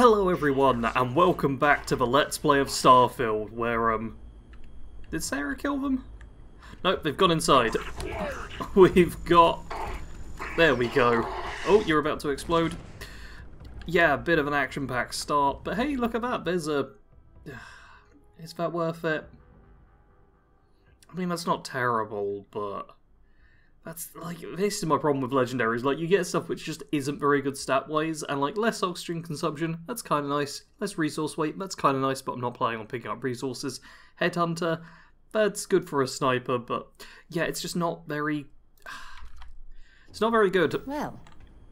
Hello everyone, and welcome back to the Let's Play of Starfield, where, um... Did Sarah kill them? Nope, they've gone inside. We've got... There we go. Oh, you're about to explode. Yeah, a bit of an action-packed start, but hey, look at that, there's a... Is that worth it? I mean, that's not terrible, but... That's like this is my problem with legendaries. Like you get stuff which just isn't very good stat wise, and like less oxygen consumption. That's kind of nice. Less resource weight. That's kind of nice. But I'm not planning on picking up resources. Headhunter. That's good for a sniper, but yeah, it's just not very. It's not very good. Well,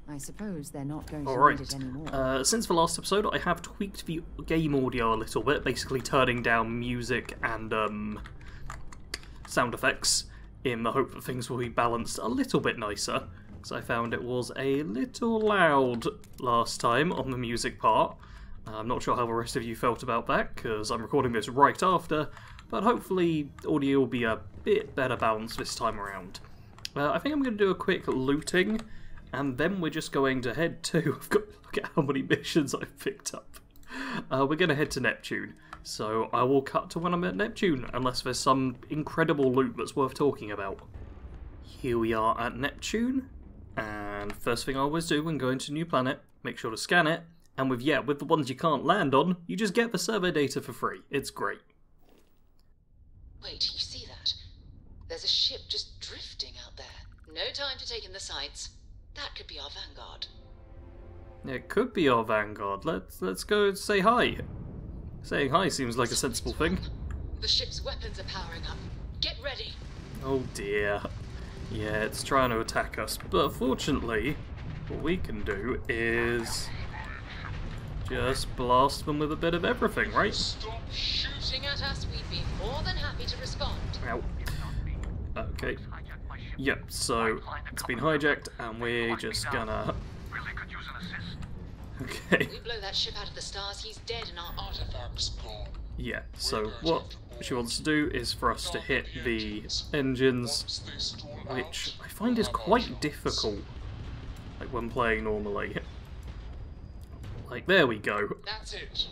I suppose they're not going to All need it anymore. Uh, since the last episode, I have tweaked the game audio a little bit, basically turning down music and um, sound effects in the hope that things will be balanced a little bit nicer. Because I found it was a little loud last time on the music part. Uh, I'm not sure how the rest of you felt about that, because I'm recording this right after, but hopefully audio will be a bit better balanced this time around. Uh, I think I'm going to do a quick looting, and then we're just going to head to. I've got look at how many missions I've picked up. Uh, we're going to head to Neptune, so I will cut to when I'm at Neptune, unless there's some incredible loot that's worth talking about. Here we are at Neptune, and first thing I always do when going to a new planet, make sure to scan it, and with yeah, with the ones you can't land on, you just get the survey data for free. It's great. Wait, you see that? There's a ship just drifting out there. No time to take in the sights. That could be our vanguard. It could be our vanguard. Let's let's go say hi. Saying hi seems like a sensible thing. The ship's weapons are powering up. Get ready. Oh dear. Yeah, it's trying to attack us. But fortunately, what we can do is just blast them with a bit of everything, right? Stop shooting at us. We'd be more than happy to respond. Ow. Okay. Yep, so it's been hijacked and we're just gonna Okay. We blow that ship out of the stars, he's dead and our artifacts gone. Yeah, so what she wants to do is for us to hit the engines, which I find is quite difficult, like when playing normally. Like, there we go. That's it.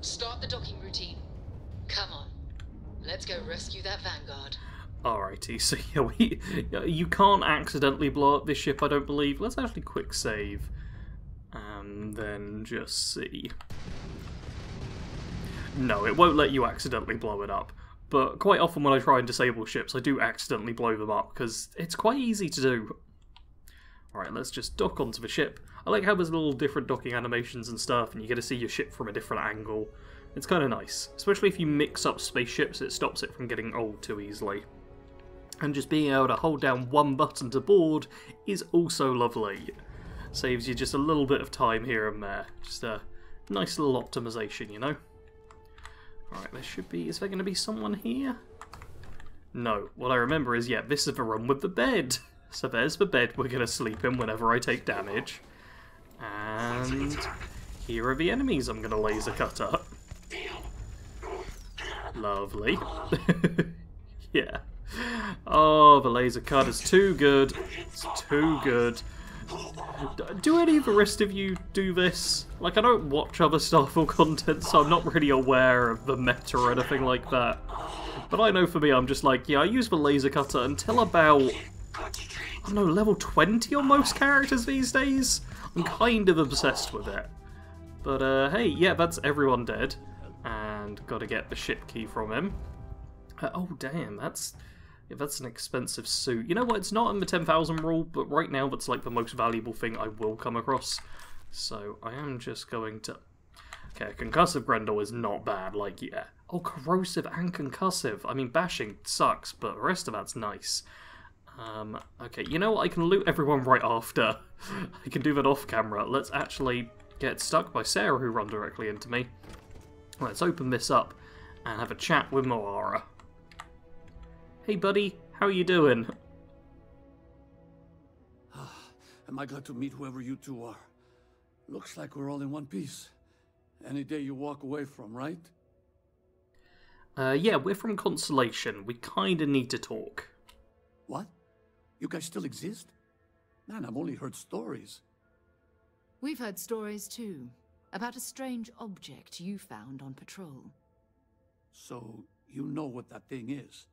Start the docking routine. Come on. Let's go rescue that vanguard. Alrighty, so yeah, we, you can't accidentally blow up this ship, I don't believe. Let's actually quick save, and then just see. No, it won't let you accidentally blow it up. But quite often when I try and disable ships, I do accidentally blow them up, because it's quite easy to do. Alright, let's just dock onto the ship. I like how there's little different docking animations and stuff, and you get to see your ship from a different angle. It's kind of nice, especially if you mix up spaceships, it stops it from getting old too easily. And just being able to hold down one button to board is also lovely. Saves you just a little bit of time here and there. Just a nice little optimization, you know? Alright, there should be... Is there going to be someone here? No. What I remember is, yeah, this is the room with the bed. So there's the bed we're going to sleep in whenever I take damage. And here are the enemies I'm going to laser cut up. Lovely. yeah. Oh, the laser cut is too good. It's too good. Do any of the rest of you do this? Like, I don't watch other Starfield content, so I'm not really aware of the meta or anything like that. But I know for me, I'm just like, yeah, I use the laser cutter until about, I don't know, level 20 on most characters these days. I'm kind of obsessed with it. But, uh, hey, yeah, that's everyone dead. And gotta get the ship key from him. Uh, oh, damn, that's... That's an expensive suit. You know what? It's not in the 10,000 rule, but right now that's like the most valuable thing I will come across. So I am just going to... Okay, concussive Grendel is not bad, like, yeah. Oh, corrosive and concussive. I mean, bashing sucks, but the rest of that's nice. Um, okay, you know what? I can loot everyone right after. I can do that off camera. Let's actually get stuck by Sarah, who run directly into me. Let's open this up and have a chat with Moara. Hey, buddy, how are you doing? Am I glad to meet whoever you two are? Looks like we're all in one piece. Any day you walk away from, right? Uh, yeah, we're from Constellation. We kinda need to talk. What? You guys still exist? Man, I've only heard stories. We've heard stories too. About a strange object you found on patrol. So, you know what that thing is.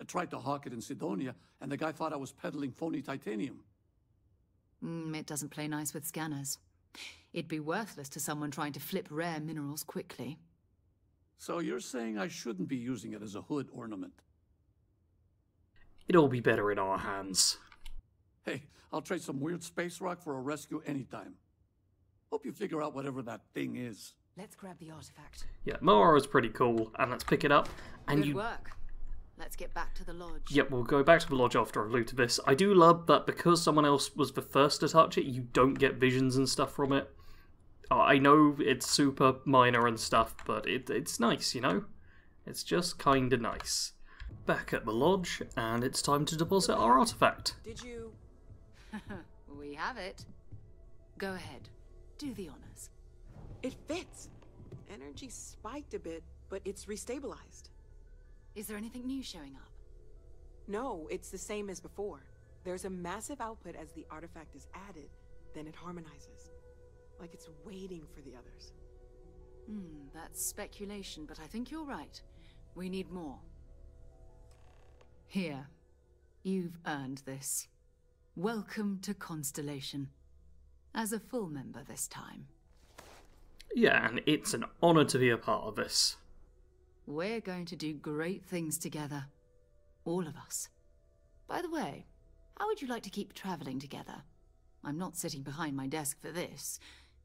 I tried to hawk it in Cydonia, and the guy thought I was peddling phony titanium. Mm, it doesn't play nice with scanners. It'd be worthless to someone trying to flip rare minerals quickly. So you're saying I shouldn't be using it as a hood ornament? It'll be better in our hands. Hey, I'll trade some weird space rock for a rescue anytime. Hope you figure out whatever that thing is. Let's grab the artifact. Yeah, Moara's pretty cool, and let's pick it up. And Good you work. Let's get back to the lodge. Yep, we'll go back to the lodge after I've looted this. I do love that because someone else was the first to touch it, you don't get visions and stuff from it. Uh, I know it's super minor and stuff, but it, it's nice, you know? It's just kinda nice. Back at the lodge, and it's time to deposit our artifact. Did you? we have it. Go ahead. Do the honors. It fits. Energy spiked a bit, but it's restabilized. Is there anything new showing up? No, it's the same as before. There's a massive output as the artifact is added, then it harmonizes. Like it's waiting for the others. Hmm, that's speculation, but I think you're right. We need more. Here. You've earned this. Welcome to Constellation. As a full member this time. Yeah, and it's an honour to be a part of this. We're going to do great things together. All of us. By the way, how would you like to keep traveling together? I'm not sitting behind my desk for this.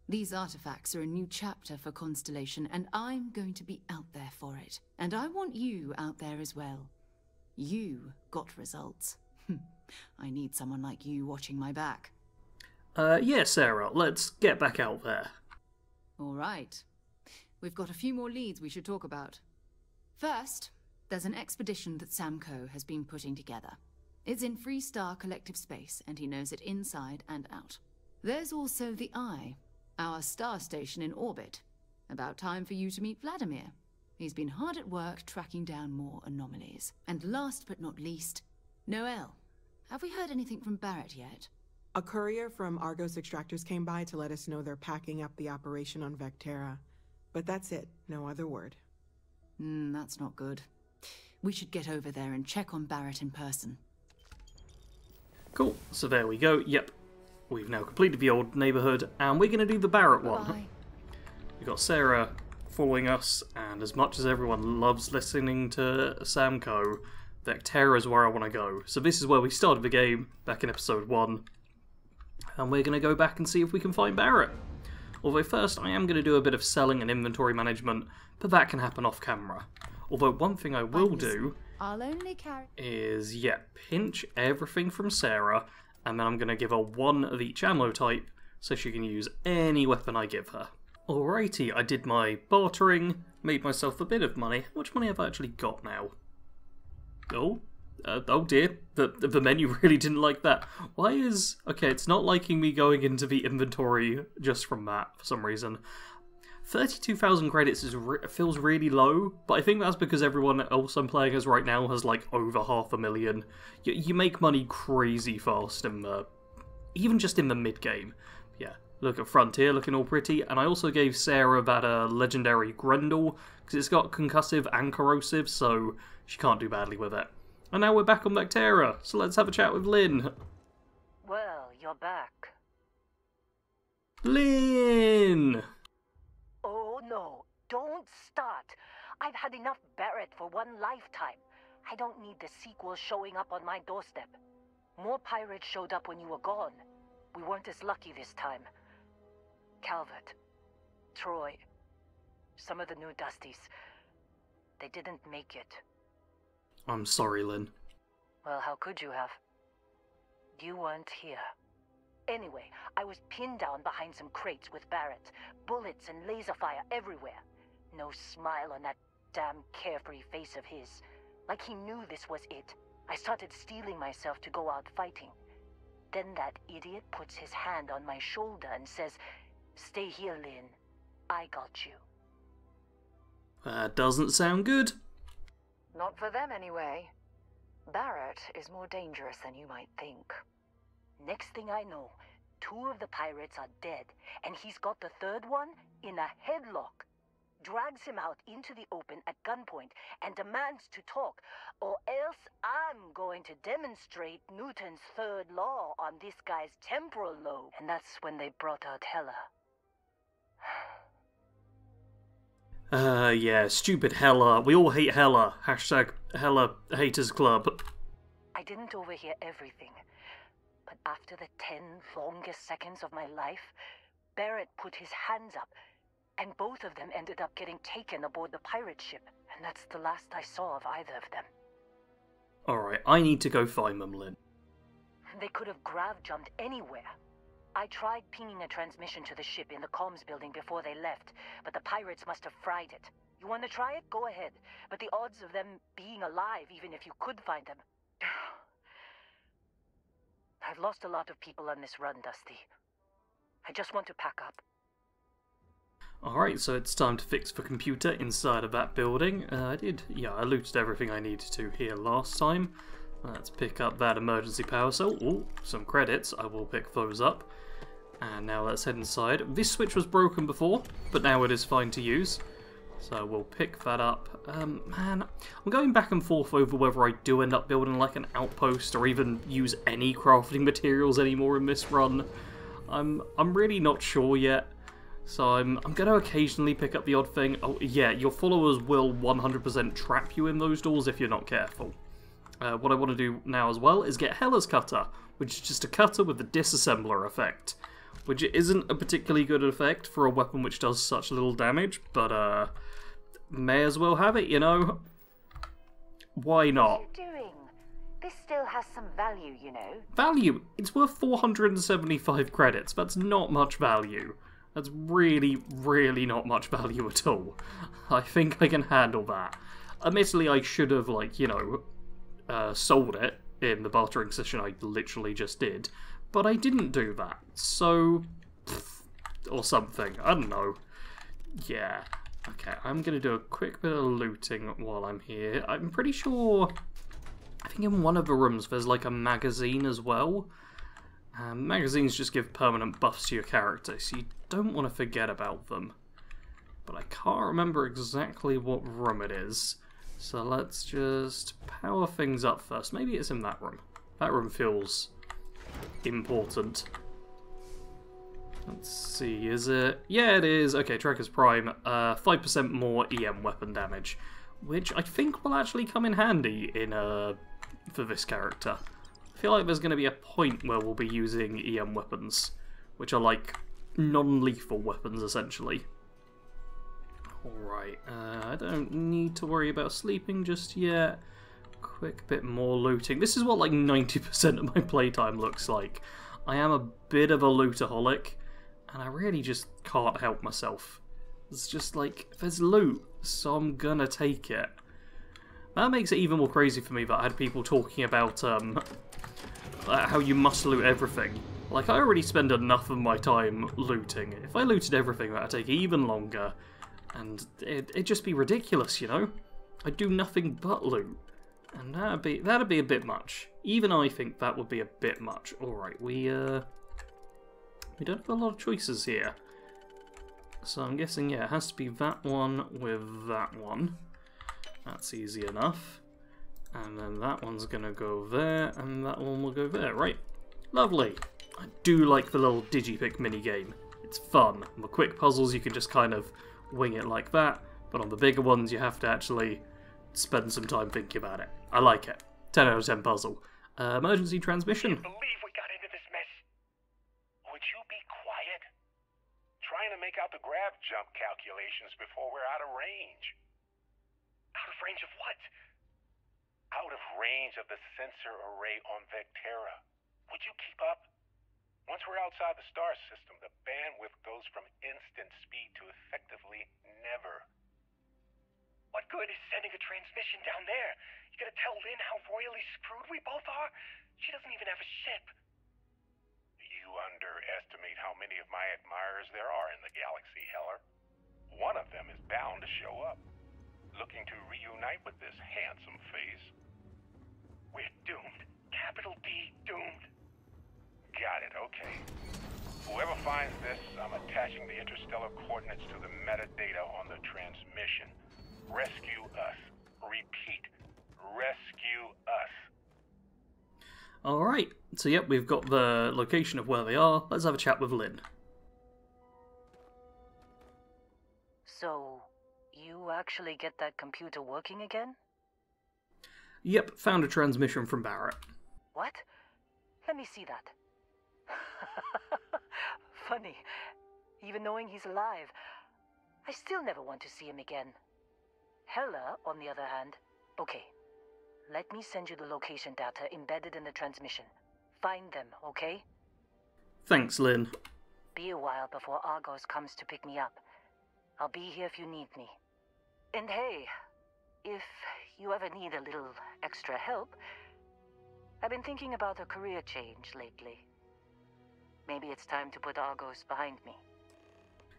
These artifacts are a new chapter for Constellation, and I'm going to be out there for it. And I want you out there as well. You got results. I need someone like you watching my back. Uh, yeah, Sarah, let's get back out there. All right. We've got a few more leads we should talk about. First, there's an expedition that Sam Coe has been putting together. It's in Freestar Collective Space, and he knows it inside and out. There's also the Eye, our star station in orbit. About time for you to meet Vladimir. He's been hard at work tracking down more anomalies. And last but not least, Noel. Have we heard anything from Barrett yet? A courier from Argos Extractors came by to let us know they're packing up the operation on Vectera. But that's it, no other word. Hmm, that's not good. We should get over there and check on Barrett in person. Cool, so there we go. Yep, we've now completed the old neighbourhood, and we're going to do the Barrett one. Bye. We've got Sarah following us, and as much as everyone loves listening to Sam Coe, Vectera is where I want to go. So this is where we started the game, back in episode 1. And we're going to go back and see if we can find Barrett. Although first, I am going to do a bit of selling and inventory management, but that can happen off camera. Although one thing I will do I'll only carry. is, yeah, pinch everything from Sarah, and then I'm going to give her one of each ammo type, so she can use any weapon I give her. Alrighty, I did my bartering, made myself a bit of money. How much money have I actually got now? Oh, uh, oh dear, the, the menu really didn't like that. Why is... Okay, it's not liking me going into the inventory just from that, for some reason. 32,000 credits is re- feels really low, but I think that's because everyone else I'm playing as right now has like over half a million. You, you make money crazy fast in the... even just in the mid-game. Yeah, look at Frontier looking all pretty, and I also gave Sarah that uh, legendary Grendel, because it's got concussive and corrosive, so she can't do badly with it. And now we're back on Vectera, so let's have a chat with Lin. Well, you're back. Lin! No, don't start. I've had enough Barrett for one lifetime. I don't need the sequel showing up on my doorstep. More pirates showed up when you were gone. We weren't as lucky this time. Calvert, Troy, some of the new Dusties. They didn't make it. I'm sorry, Lin. Well, how could you have? You weren't here. Anyway, I was pinned down behind some crates with Barrett. Bullets and laser fire everywhere. No smile on that damn carefree face of his. Like he knew this was it. I started steeling myself to go out fighting. Then that idiot puts his hand on my shoulder and says, Stay here, Lin. I got you. That doesn't sound good. Not for them, anyway. Barrett is more dangerous than you might think. Next thing I know, two of the pirates are dead, and he's got the third one in a headlock. Drags him out into the open at gunpoint and demands to talk, or else I'm going to demonstrate Newton's third law on this guy's temporal lobe. And that's when they brought out Heller. Uh, yeah, stupid Heller. We all hate Heller. Hashtag Heller Haters Club. I didn't overhear everything, but after the ten longest seconds of my life, Barrett put his hands up, and both of them ended up getting taken aboard the pirate ship, and that's the last I saw of either of them. Alright, I need to go find them, Lin. They could have grav jumped anywhere. I tried pinging a transmission to the ship in the comms building before they left, but the pirates must have fried it. You want to try it? Go ahead. But the odds of them being alive, even if you could find them. I've lost a lot of people on this run, Dusty. I just want to pack up. Alright, so it's time to fix the computer inside of that building. Uh, I did, yeah, I looted everything I needed to here last time. Let's pick up that emergency power cell. Oh, some credits. I will pick those up. And now let's head inside. This switch was broken before, but now it is fine to use. So we'll pick that up. Um, man, I'm going back and forth over whether I do end up building like an outpost or even use any crafting materials anymore in this run. I'm I'm really not sure yet. So I'm I'm going to occasionally pick up the odd thing. Oh yeah, your followers will 100% trap you in those doors if you're not careful. Uh, what I want to do now as well is get Heller's cutter, which is just a cutter with the disassembler effect which isn't a particularly good effect for a weapon which does such little damage, but uh, may as well have it, you know? Why not? What are you doing? This still has some value, you know. Value? It's worth 475 credits. That's not much value. That's really, really not much value at all. I think I can handle that. Admittedly, I should have, like, you know, uh, sold it in the bartering session I literally just did, but I didn't do that. So, or something. I don't know. Yeah. Okay, I'm going to do a quick bit of looting while I'm here. I'm pretty sure... I think in one of the rooms there's like a magazine as well. Um, magazines just give permanent buffs to your character, so you don't want to forget about them. But I can't remember exactly what room it is. So let's just power things up first. Maybe it's in that room. That room feels important. Let's see, is it? Yeah, it is. Okay, Tracker's Prime. Uh, 5% more EM weapon damage, which I think will actually come in handy in uh, for this character. I feel like there's going to be a point where we'll be using EM weapons, which are like non-lethal weapons, essentially. Alright, uh, I don't need to worry about sleeping just yet quick bit more looting. This is what like 90% of my playtime looks like. I am a bit of a lootaholic, and I really just can't help myself. It's just like, there's loot, so I'm gonna take it. That makes it even more crazy for me that I had people talking about um, how you must loot everything. Like, I already spend enough of my time looting. If I looted everything, that'd take even longer, and it, it'd just be ridiculous, you know? I'd do nothing but loot. And that'd be that'd be a bit much. Even I think that would be a bit much. Alright, we uh we don't have a lot of choices here. So I'm guessing yeah, it has to be that one with that one. That's easy enough. And then that one's gonna go there, and that one will go there, right? Lovely. I do like the little digipick minigame. It's fun. On the quick puzzles you can just kind of wing it like that, but on the bigger ones you have to actually spend some time thinking about it. I like it. 10 out of 10 puzzle. Uh, emergency transmission. Make out the grav jump calculations before we're out of range. Out of range of what? Out of range of the sensor array on Vectera. Would you keep up? Once we're outside the star system, the bandwidth goes from instant speed to effectively never. What good is sending a transmission down there? You gonna tell Lin how royally screwed we both are? She doesn't even have a ship. You underestimate how many of my admirers there are in the galaxy, Heller. One of them is bound to show up, looking to reunite with this handsome face. We're doomed. Capital D doomed. Got it, okay. Whoever finds this, I'm attaching the interstellar coordinates to the metadata on the transmission. Rescue us. Repeat. Rescue us. Alright, so yep, we've got the location of where they are. Let's have a chat with Lin. So, you actually get that computer working again? Yep, found a transmission from Barrett. What? Let me see that. Funny. Even knowing he's alive, I still never want to see him again. Heller, on the other hand, okay. Let me send you the location data embedded in the transmission. Find them, okay? Thanks, Lin. Be a while before Argos comes to pick me up. I'll be here if you need me. And hey, if you ever need a little extra help, I've been thinking about a career change lately. Maybe it's time to put Argos behind me.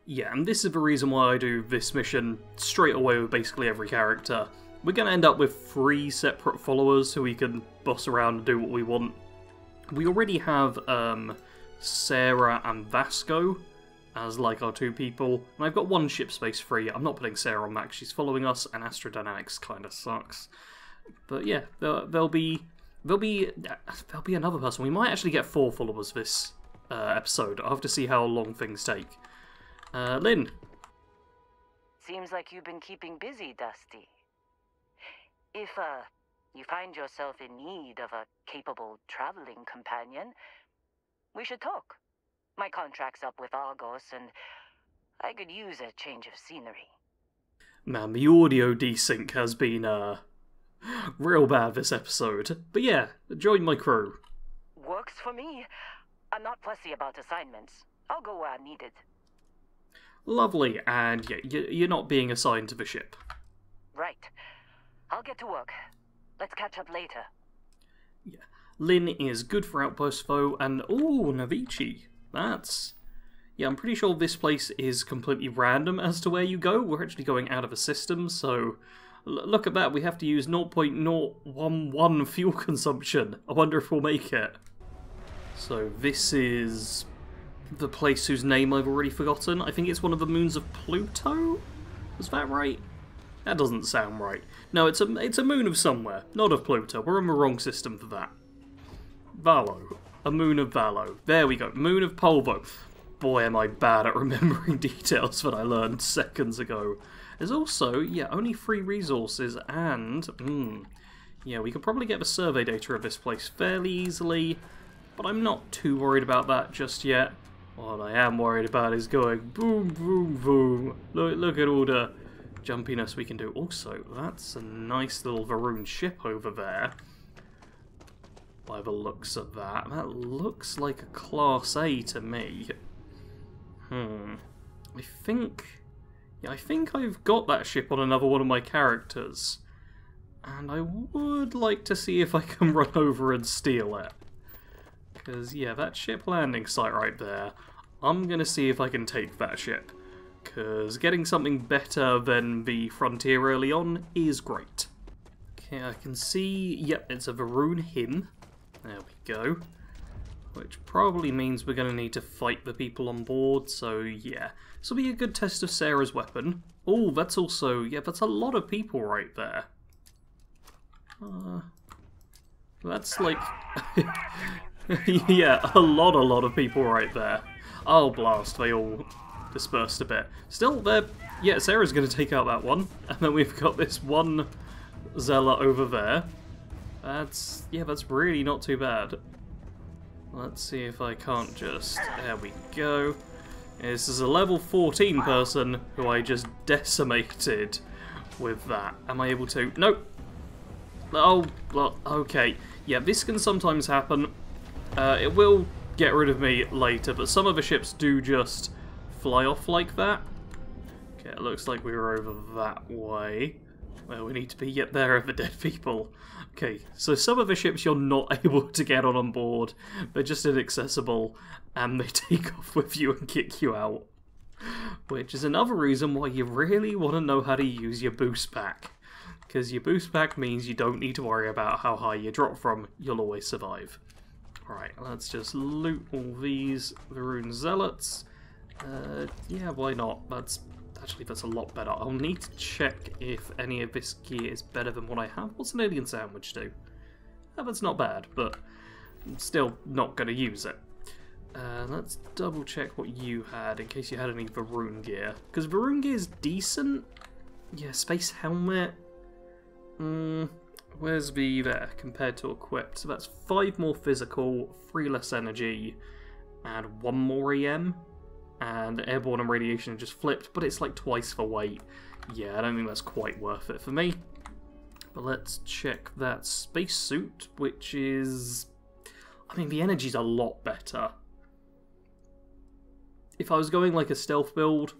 Yeah, and this is the reason why I do this mission straight away with basically every character. We're going to end up with three separate followers who we can boss around and do what we want. We already have um, Sarah and Vasco as like our two people, and I've got one ship space free. I'm not putting Sarah on max; she's following us, and Astrodynamics kind of sucks. But yeah, there, there'll be there'll be there'll be another person. We might actually get four followers this uh, episode. I'll have to see how long things take. Uh, Lin, Seems like you've been keeping busy, Dusty. If, uh, you find yourself in need of a capable traveling companion, we should talk. My contract's up with Argos, and I could use a change of scenery. man, the audio desync has been uh real bad this episode. But yeah, join my crew. Works for me. I'm not fussy about assignments. I'll go where I'm needed. Lovely, and yeah, you're not being assigned to the ship. Right. I'll get to work. Let's catch up later. Yeah. Lin is good for outpost foe, and oh, Navici. That's yeah. I'm pretty sure this place is completely random as to where you go. We're actually going out of a system, so look at that. We have to use 0.011 fuel consumption. I wonder if we'll make it. So this is the place whose name I've already forgotten. I think it's one of the moons of Pluto. Is that right? That doesn't sound right. No, it's a it's a moon of somewhere, not of Pluto. We're in the wrong system for that. Valo. A moon of Valo. There we go. Moon of Polvo. Boy, am I bad at remembering details that I learned seconds ago. There's also, yeah, only three resources, and, hmm, yeah, we could probably get the survey data of this place fairly easily, but I'm not too worried about that just yet. What I am worried about is going boom, boom, boom. Look, look at all the jumpiness we can do. Also, that's a nice little Varun ship over there by the looks of that. That looks like a Class A to me. Hmm. I think. Yeah, I think I've got that ship on another one of my characters. And I would like to see if I can run over and steal it. Because, yeah, that ship landing site right there, I'm going to see if I can take that ship. Because getting something better than the Frontier early on is great. Okay, I can see, yep, it's a Varun Him. There we go. Which probably means we're going to need to fight the people on board, so yeah. This will be a good test of Sarah's weapon. Oh, that's also, yeah, that's a lot of people right there. Uh, that's like, yeah, a lot, a lot of people right there. Oh, blast, they all dispersed a bit. Still, they're, yeah, Sarah's going to take out that one. And then we've got this one Zella over there. That's, yeah, that's really not too bad. Let's see if I can't just, there we go. This is a level 14 person who I just decimated with that. Am I able to? Nope. Oh, well, okay. Yeah, this can sometimes happen. Uh, it will get rid of me later, but some of the ships do just fly off like that. Okay, it looks like we were over that way. Where we need to be. yet there are the dead people. Okay, so some of the ships you're not able to get on on board. They're just inaccessible, and they take off with you and kick you out. Which is another reason why you really want to know how to use your boost pack. Because your boost pack means you don't need to worry about how high you drop from, you'll always survive. Alright, let's just loot all these Varun Zealots. Uh, yeah, why not? That's actually that's a lot better. I'll need to check if any of this gear is better than what I have. What's an alien sandwich do? Oh, that's not bad, but I'm still not going to use it. Uh, let's double check what you had in case you had any Varun gear. Because Varun gear is decent. Yeah, space helmet. Mm, where's the there compared to equipped? So that's five more physical, three less energy, and one more EM. And airborne and radiation just flipped, but it's like twice the weight. Yeah, I don't think that's quite worth it for me. But let's check that spacesuit, which is. I mean, the energy's a lot better. If I was going like a stealth build,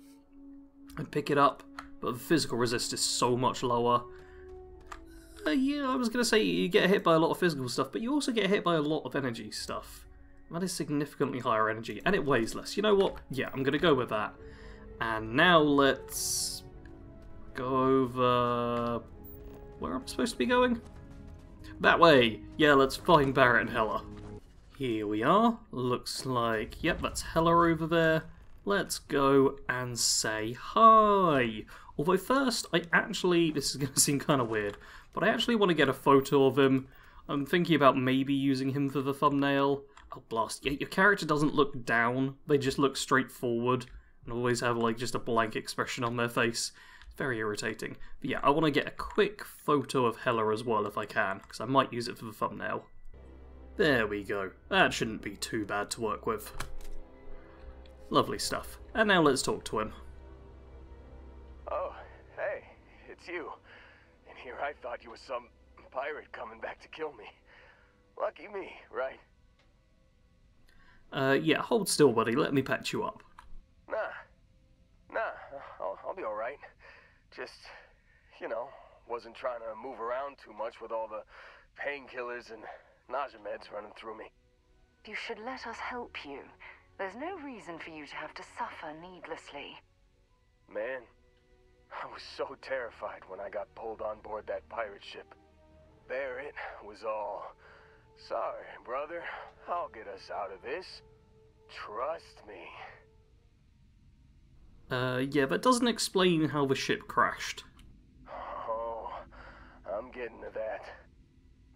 I'd pick it up, but the physical resist is so much lower. Uh, yeah, I was going to say you get hit by a lot of physical stuff, but you also get hit by a lot of energy stuff. That is significantly higher energy, and it weighs less. You know what? Yeah, I'm going to go with that. And now let's go over... Where I'm supposed to be going? That way! Yeah, let's find Barrett and Heller. Here we are. Looks like, yep, that's Heller over there. Let's go and say hi. Although first, I actually, this is going to seem kind of weird, but I actually want to get a photo of him. I'm thinking about maybe using him for the thumbnail. Oh, blast. Yeah, your character doesn't look down, they just look straight forward and always have like just a blank expression on their face. Very irritating. But yeah, I want to get a quick photo of Heller as well if I can, because I might use it for the thumbnail. There we go. That shouldn't be too bad to work with. Lovely stuff. And now let's talk to him. Oh, hey, it's you. And here I thought you was some pirate coming back to kill me. Lucky me, right? Uh, yeah, hold still, buddy. Let me patch you up. Nah. Nah, I'll, I'll be alright. Just, you know, wasn't trying to move around too much with all the painkillers and nausea meds running through me. You should let us help you. There's no reason for you to have to suffer needlessly. Man, I was so terrified when I got pulled on board that pirate ship. There it was all, sorry, brother, I'll get us out of this. Trust me. Uh, yeah, that doesn't explain how the ship crashed. Oh, I'm getting to that.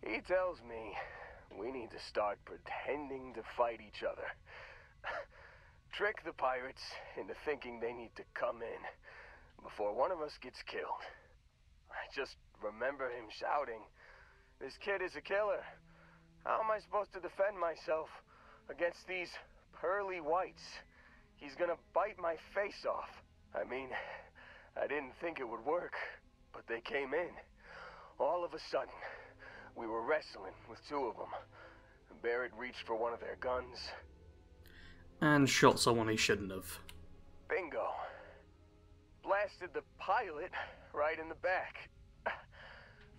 He tells me we need to start pretending to fight each other. Trick the pirates into thinking they need to come in before one of us gets killed. I just remember him shouting, This kid is a killer. How am I supposed to defend myself against these pearly whites? He's gonna bite my face off. I mean, I didn't think it would work, but they came in. All of a sudden, we were wrestling with two of them. Barrett reached for one of their guns. And shot someone he shouldn't have. Bingo. Blasted the pilot right in the back.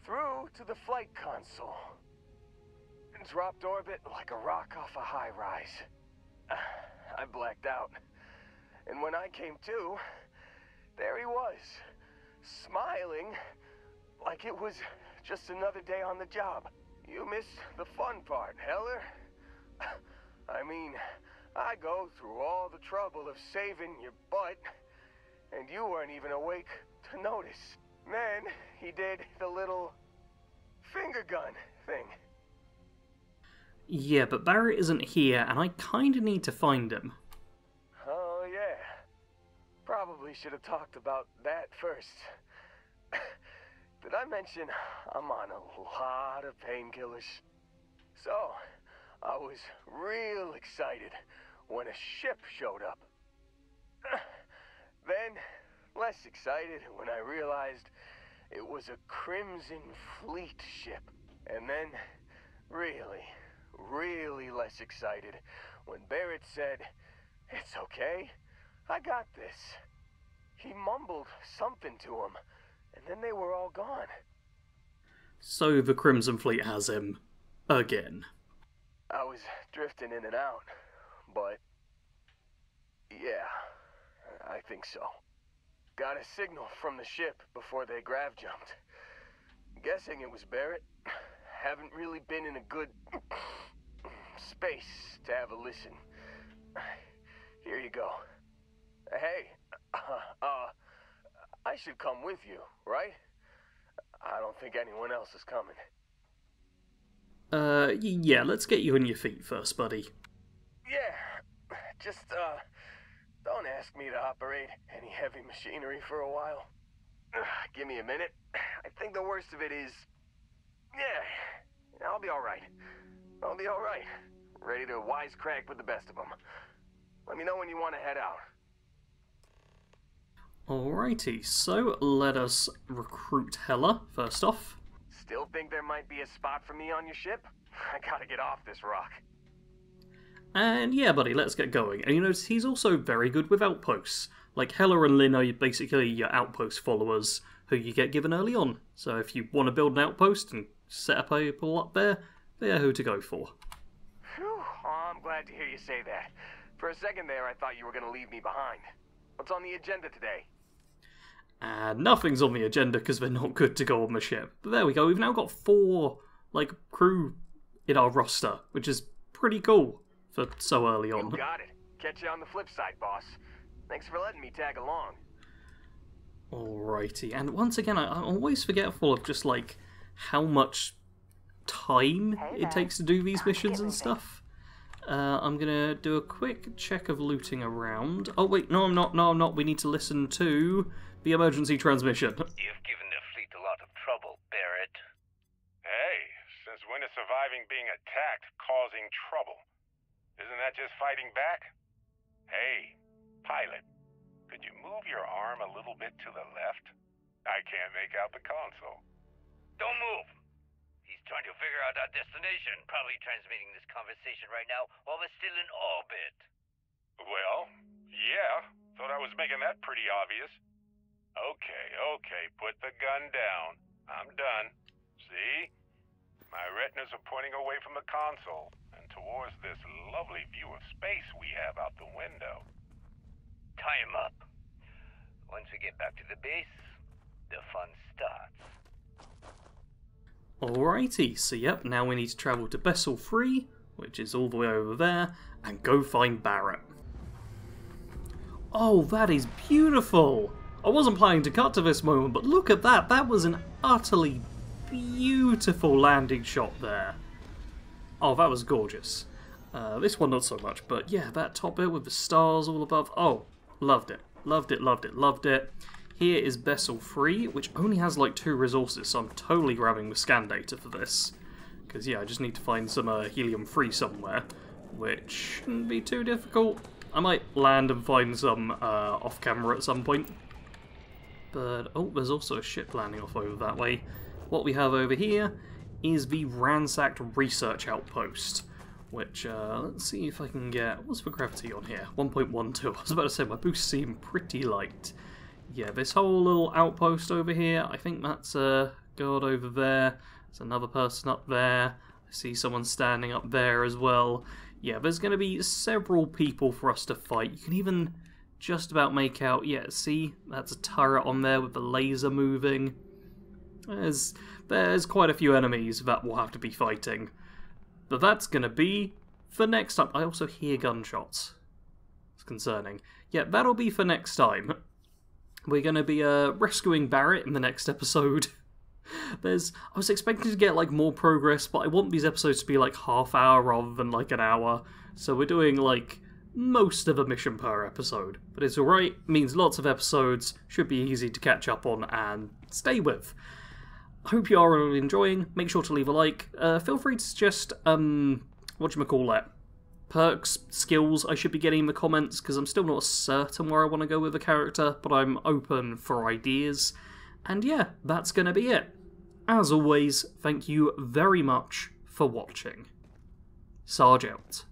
Through to the flight console. Dropped orbit like a rock off a high rise. I blacked out. And when I came to, there he was. Smiling like it was just another day on the job. You missed the fun part, Heller. I mean, I go through all the trouble of saving your butt, and you weren't even awake to notice. Then he did the little finger gun thing. Yeah, but Barrett isn't here, and I kinda need to find him. Oh, yeah. Probably should have talked about that first. Did I mention I'm on a lot of painkillers? So, I was real excited when a ship showed up. then, less excited when I realized it was a Crimson Fleet ship. And then, really, really less excited when Barrett said, It's okay, I got this. He mumbled something to him, and then they were all gone. So the Crimson Fleet has him. Again. I was drifting in and out, but. Yeah, I think so. Got a signal from the ship before they grav jumped. Guessing it was Barrett. Haven't really been in a good space to have a listen. Here you go. Hey, uh, I should come with you, right? I don't think anyone else is coming. Uh, yeah, let's get you on your feet first, buddy. Yeah, just, uh, don't ask me to operate any heavy machinery for a while. Give me a minute. I think the worst of it is... Yeah, I'll be alright. I'll be alright. Ready to wisecrack with the best of them. Let me know when you want to head out. Alrighty, so let us recruit Heller, first off. Still think there might be a spot for me on your ship? I gotta get off this rock. And yeah, buddy, let's get going. And you notice he's also very good with outposts. Like Heller and Lin are basically your outpost followers who you get given early on. So if you want to build an outpost and set up people up there, they're who to go for. Whew, I'm glad to hear you say that. For a second there, I thought you were going to leave me behind. What's on the agenda today? And nothing's on the agenda because they're not good to go on the ship. But there we go. We've now got four like crew in our roster, which is pretty cool for so early on. You got it. Catch you on the flip side, boss. Thanks for letting me tag along. Alrighty, and once again, I, am always forgetful of just like how much time hey it takes to do these missions and stuff. Uh, I'm gonna do a quick check of looting around. Oh wait, no, I'm not. No, I'm not. We need to listen to the emergency transmission. You've given the fleet a lot of trouble, Barrett. Hey, since when is surviving being attacked causing trouble? Isn't that just fighting back? Hey, pilot, could you move your arm a little bit to the left? I can't make out the console. Don't move. He's trying to figure out our destination, probably transmitting this conversation right now while we're still in orbit. Well, yeah. Thought I was making that pretty obvious. Okay, okay, put the gun down. I'm done. See? My retinas are pointing away from the console and towards this lovely view of space we have out the window. Tie him up. Once we get back to the base, the fun starts. Alrighty, so yep, now we need to travel to Bessel 3, which is all the way over there, and go find Barrett. Oh, that is beautiful! I wasn't planning to cut to this moment, but look at that. That was an utterly beautiful landing shot there. Oh, that was gorgeous. Uh, this one not so much, but yeah, that top bit with the stars all above. Oh, loved it. Loved it, loved it, loved it. Here is Bessel 3, which only has like two resources, so I'm totally grabbing the scan data for this. Because yeah, I just need to find some uh, helium-3 somewhere, which shouldn't be too difficult. I might land and find some uh, off-camera at some point. But, oh, there's also a ship landing off over that way. What we have over here is the ransacked research outpost. Which, uh, let's see if I can get... What's the gravity on here? 1.12. I was about to say, my boosts seem pretty light. Yeah, this whole little outpost over here, I think that's a guard over there. There's another person up there. I see someone standing up there as well. Yeah, there's going to be several people for us to fight. You can even just about make out, yeah, see, that's a turret on there with the laser moving. There's, there's quite a few enemies that we'll have to be fighting. But that's going to be for next time. I also hear gunshots. It's concerning. Yeah, that'll be for next time. We're going to be uh, rescuing Barrett in the next episode. There's, I was expecting to get like more progress, but I want these episodes to be like half hour rather than like an hour. So we're doing like most of a mission per episode. But it's alright, means lots of episodes, should be easy to catch up on and stay with. I hope you are all enjoying. Make sure to leave a like. Uh, feel free to suggest, um, what you call it, perks, skills I should be getting in the comments because I'm still not certain where I want to go with the character, but I'm open for ideas. And yeah, that's going to be it. As always, thank you very much for watching. Sarge out.